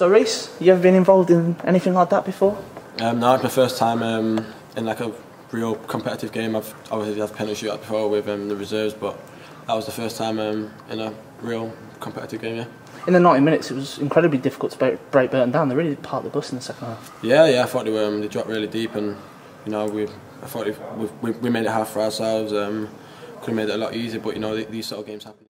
So, Reece, you ever been involved in anything like that before? Um, no, it's my first time um, in like a real competitive game. I've obviously had penalty shootout before with um, the reserves, but that was the first time um, in a real competitive game. Yeah. In the 90 minutes, it was incredibly difficult to break, break Burton down. They really parked the bus in the second half. Yeah, yeah. I thought they were. Um, they dropped really deep, and you know we. I thought we, we, we made it hard for ourselves. Um, could have made it a lot easier, but you know these sort of games happen.